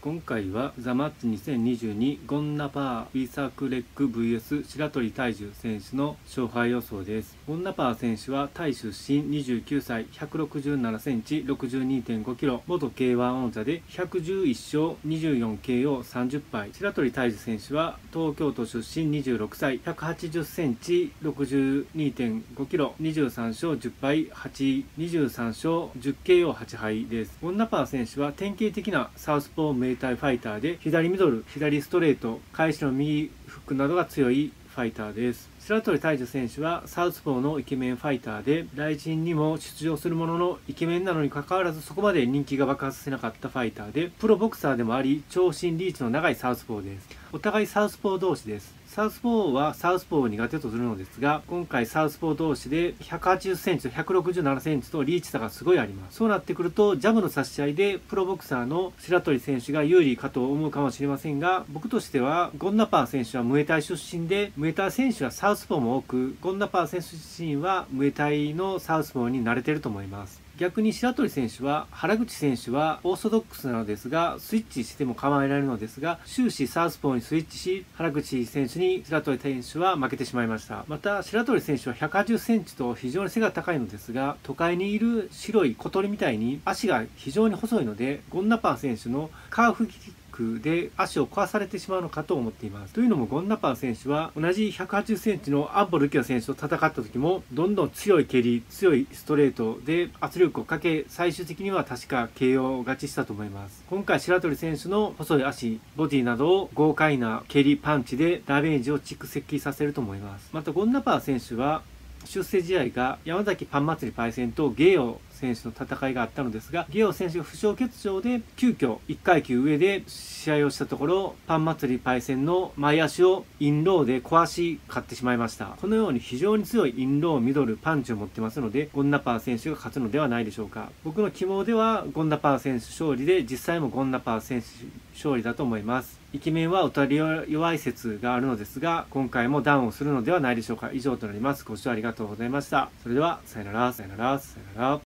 今回はザ・マッチ2022ゴンナパー・ウィサクレック VS 白鳥大樹選手の勝敗予想です。ゴンナパー選手はタイ出身29歳167センチ62.5キロ元 K1 王者で111勝 24KO30 敗。白鳥大樹選手は東京都出身26歳180センチ62.5キロ23勝10敗823勝 10KO8 敗です。ゴンナパー選手は典型的なサウスポーメイタイファイターで左ミドル左ストレート返しの右フックなどが強いファイターです。白鳥大樹選手はサウスポーのイケメンファイターで来陣にも出場するもののイケメンなのにかかわらずそこまで人気が爆発せなかったファイターでプロボクサーでもあり長身リーチの長いサウスポーです。お互いサウスポー同士です。サウスポーはサウスポーを苦手とするのですが今回サウスポー同士で180センチと167センチとリーチ差がすごいあります。そうなってくるとジャブの差し合いでプロボクサーの白鳥選手が有利かと思うかもしれませんが僕としてはゴンナパー選手はムエタイ出身でムエタイ選手はサウスポーも多くゴンナパー選手自身はムエタイのサウスポーに慣れてると思います。逆に白鳥選手は原口選手はオーソドックスなのですがスイッチしても構えられるのですが終始サウスポーにスイッチし原口選手に白鳥選手は負けてしまいました。また白鳥選手は1 8 0センチと非常に背が高いのですが都会にいる白い小鳥みたいに足が非常に細いのでゴンナパー選手のカーフキックで足を壊されてしまうのかと思っています。というのもゴンナパー選手は同じ180センチのアンボルキア選手と戦った時もどんどん強い蹴り、強いストレートで圧力をかけ最終的には確か KO 勝ちしたと思います。今回白鳥選手の細い足、ボディなどを豪快な蹴りパンチでダメージを蓄積させると思います。またゴンナパー選手は出世試合が山崎パン祭りパイセンとゲイオ選手の戦いがあったのですがゲオ選手が負傷欠場で急遽1階級上で試合をしたところパン祭りパイセンの前足をインローで壊し勝ってしまいました。このように非常に強いインローミドルパンチを持ってますのでゴンナパー選手が勝つのではないでしょうか。僕の希望ではゴンナパー選手勝利で実際もゴンナパー選手勝利だと思います。イケメンは打たれ弱い説があるのですが今回もダウンをするのではないでしょうか。以上となります。ご視聴ありがとうございました。それではさよならさよならさよなら。